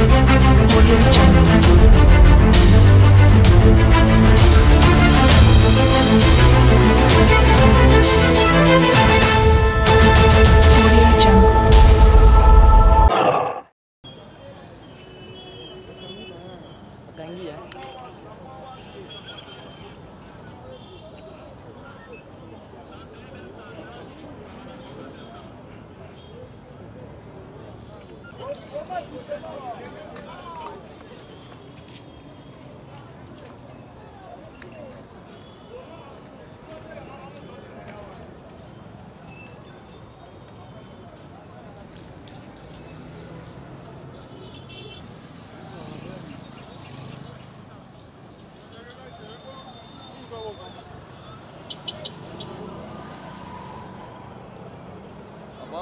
Audio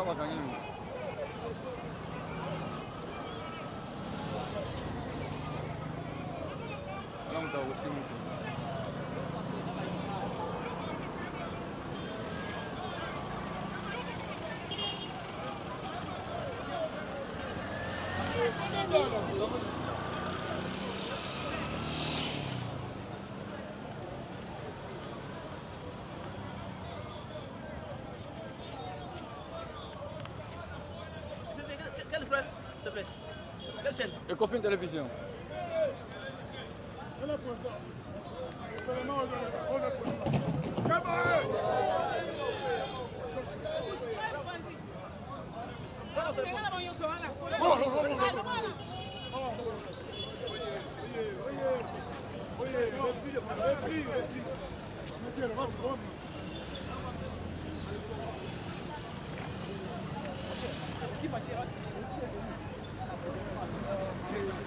我找你 Quelle presse, s'il te plaît? Quelle chaîne? Ecofin Télévision. Calme. Soyez calme. Non, non, personne ne vous a sifflé. Mais on filme ici, non On va siffler. On vous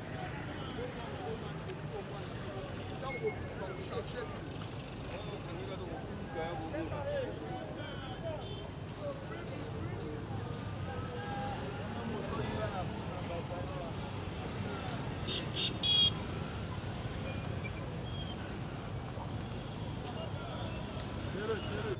qui vous a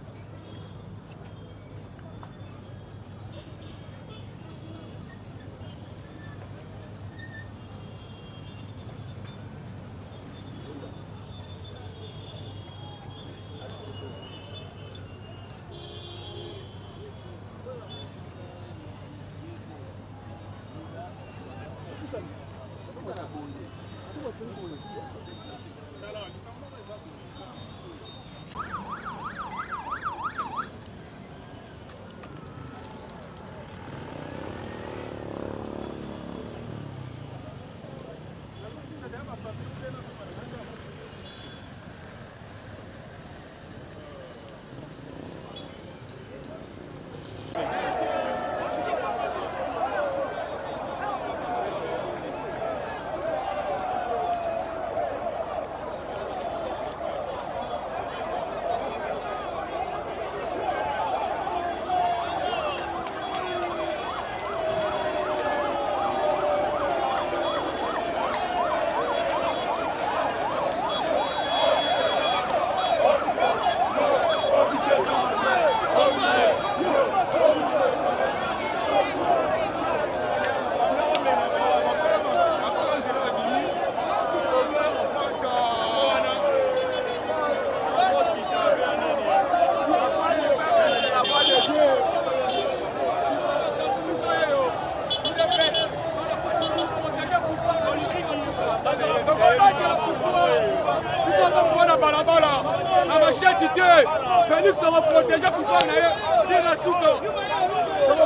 qui vous a vu siffler Ah, non, non. Bienvenue Matumo. balabala te félix tokoprotége pouvoir na ye tie na suka La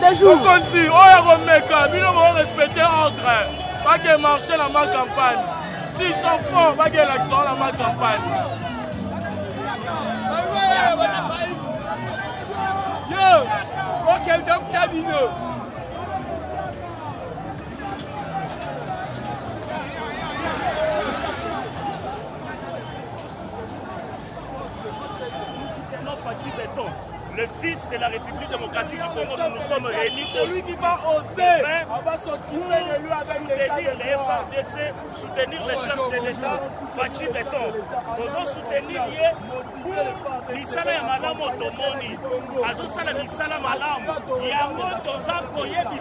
mokonzi oyo akomeka bino bokorespecte ordre. Bake marche na ma campagne. Si sont fort bakelakisa na ma campagne. Yo okende okuta bino le fils de la République démocratique du Congo, nous nous sommes réunis celui qui va oser. Enfin, on va s'occuper de lui avec l'état soutenir de les droit. FRDC, soutenir le chef de l'État, Fatih Béton. Nous allons soutenir ye pour misala ya malamu tomoni azosala misala malamu. yango toza koyebi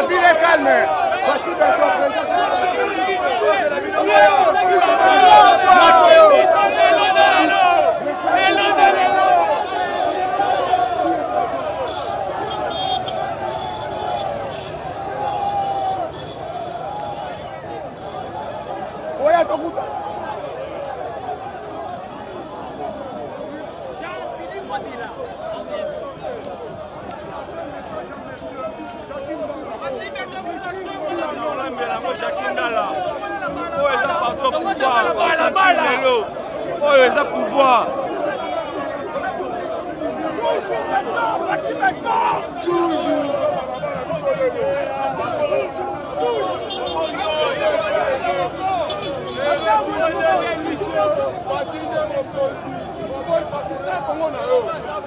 La ville est calme. Voici Oya olambelango jaki ndala oyo eza partout pouvoir lelo oyo eza pouvoir Shadrach,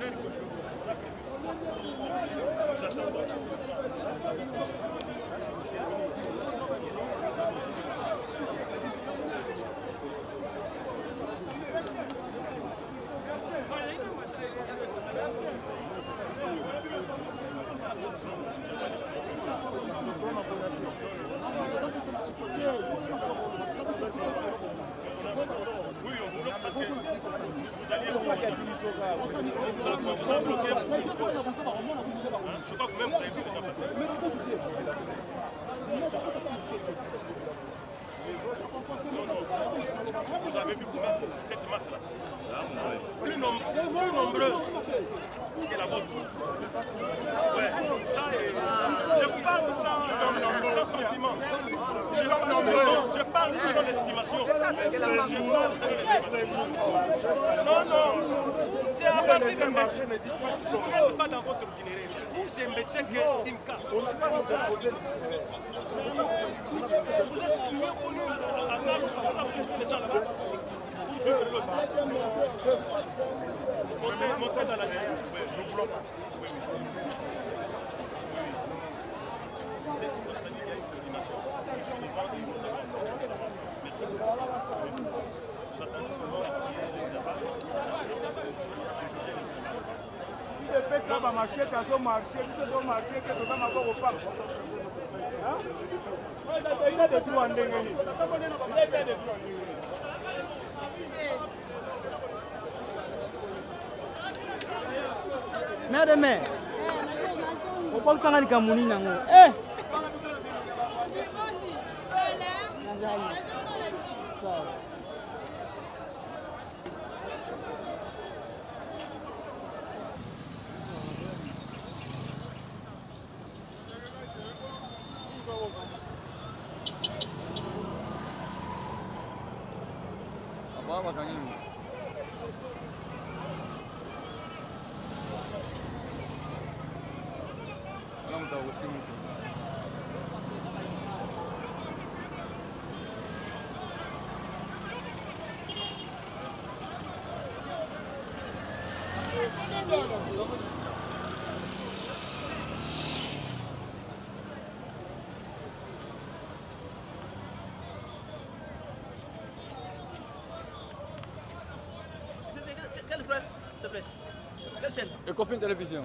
Thank you. Je crois que même vous avez vu déjà passer. Vous avez vu combien cette masse-là plus, nombreuse que la vôtre. Ouais, ça est, je parle sans, sans, sans sentiment l'estimation. Non, non. C'est à partir de métier. Vous n'êtes pas dans votre itinéraire. C'est un métier qui est Inca. Vous êtes mieux connu à Galo, vous les là-bas. Montez, dans la nous voulons pas. bamarché te azomarché biso tomarché te toza makoko pamba eza detroit ndenge nini eza detroit ndenge nini mere me okomisanga likambo nini yango e eh! Club. Quelle- Quelle presse, s'il te plaît? Quelle chaîne? Ecofin Télévision.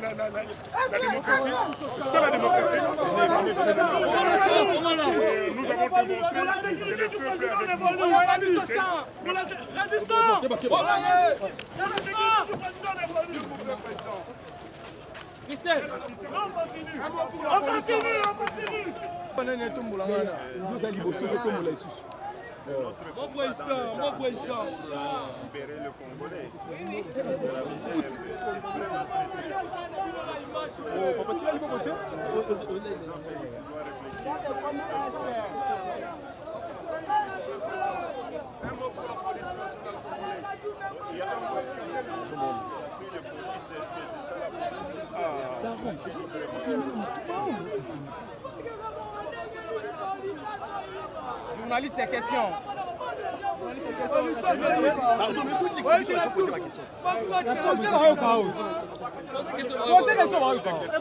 La, la, démocratie, c'est la démocratie. Est avec nous. nani etombolanga wana oza liboso ozotombola lisusu Mon président, mon président. libérer le Congolais la y a un mois, journaliste c'est question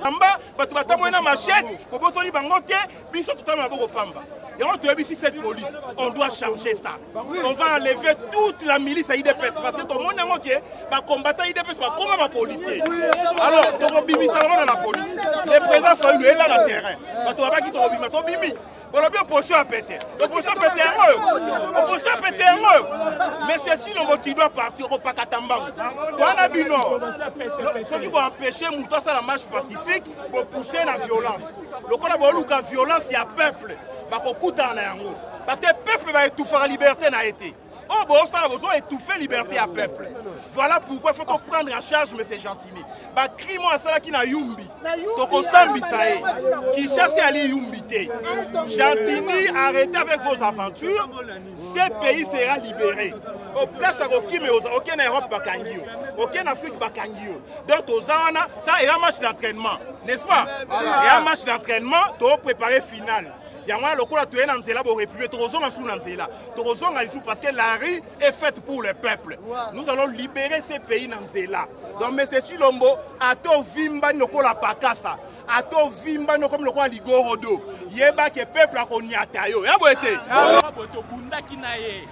pamba bato batamboyi na machete bobotoli bango te biso totali maboko pamba. Yango toyebisi cette police on doit changer ça. On va enlever toute la milice ya idps parce que tomoni yango ke bakombata idps bakoma bapolicier alors tokobimisa bango na la police. Le président fayulu ela na terrain. Bato babaki tokobima tobimi bolobi opposition apete opposition apete yango oyo opposition apete yango oyo mais ceci nombo tu dois partir okopakata mbangu towana bino soki boempêche moto asala marche pacifique bopousse na violence. Lokola boluka violence ya peuple. Bakokutana na yango parce que peuple baetufaka liberté na ye te oyo bosala bozo étouffe liberté ya peuple. Voilà pourquoi il faut toprendre en charge m. Gentini bacrime oyo asalaki na yumbi. Tokosambisa ye kishasi ali yumbi te gentini arrêtez avec vos aventures. Ce pays sera libéré. Oplace akokime oke na europe bakangi yo oke na afrique bakangi yo donc toza wana ça eya match d'entraînement n'est-ce pas? Eya match d'entraînement topréparer finale yango wana lokola toye na nzela borépublique tokozonga su na nzela. Tokozonga lisu parce que la rue est faite pour le peuple. Nous allons libérer ce pays na nzela. Donc monsieur chilombo atovimbani lokola pakasa atovimbani okomi lokola ligorodo. Yebaki peuple akoniata yo. Ya boye te. Tobundaki na ye.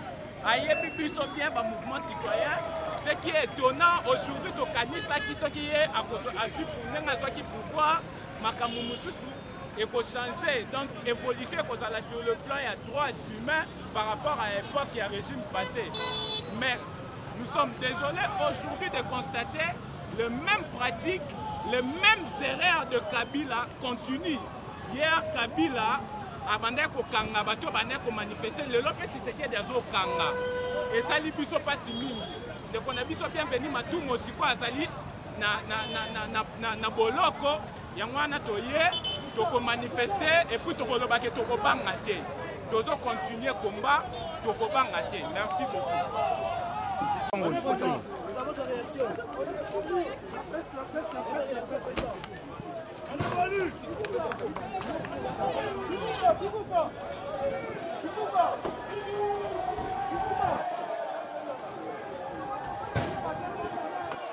Ayebi biso bien bamouvement citoyen. Ce qui est étonnant aujourd'hui tokanisaki soki ye azwi ndenge azwaki pouvoir makambo mosusu ekochange donc évolution ekozala sur le plan ya droits humains par rapport à époque ya régime passé mais nous sommes désolés aujourd'hui de constater le même pratique les mêmes erreurs de kabila continuent hier kabila abandaki kokanga bato bandaki komanifeste lelo mpe tshisekedi azokanga esali biso mpasi mingi ndeko na biso bienveni matumo sikoyo azali na, na, na, na, na, na, na boloko yango wana toye tokomanifeste epuis tokolobaki tokobanga te tozokontinue komba tokobanga te merci beaucoup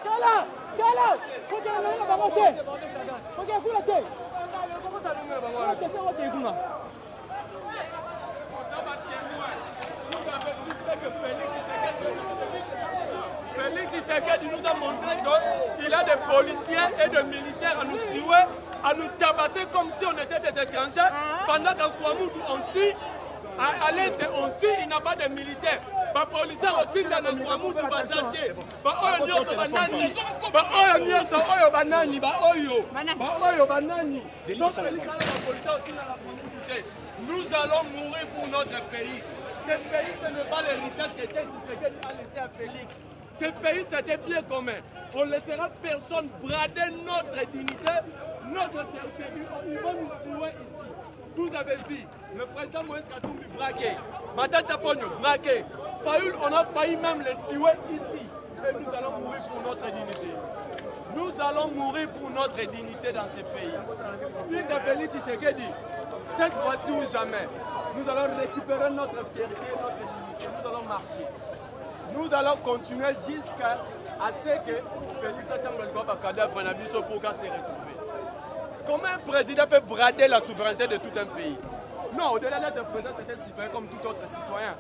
Kala! Kala! Koke na nanga bango te! Koke kuna te! Félix Tshisekedi nous a montré qu'il a des policiers et des militaires à nous tuer, à nous tabasser comme si on était des étrangers. Pendant qu'à Kouamoutou, on tue, à, l'est, on tue, il n'a pas de militaires. na kwamutu baza te baoyo nyonso banani baoyo nyonso oyo banani baoyo baoyo banani. Donc elikala bapolisi akotinda na kwamutu te nous allons mourir pour notre pays. Ce pays ce n'est pas l'héritage que Tshisekedi a laissé à Félix. Ce pays c'était bien commun. On ne laissera personne brader notre dignité notre territoire. Ils vont nous tuer ici. Vous avez vu le président Moïse Katumbi braqué. Matata Pogno braqué. Fayoul, on a failli même les tuer ici. Et nous allons mourir pour notre dignité. Nous allons mourir pour notre dignité dans ce pays. Félix Tshisekedi, cette fois-ci ou jamais, nous allons récupérer notre fierté, notre dignité. Nous allons marcher. Nous allons continuer jusqu'à ce que Félix cadavre Nabiso Poga se retrouve. Comment un président peut brader la souveraineté de tout un pays? Non, au-delà d'être président, c'est un citoyen comme tout autre citoyen.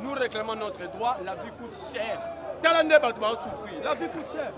Nous réclamons notre droit, la vie coûte cher. tala nde bato baosouffrir la vie coûte cher.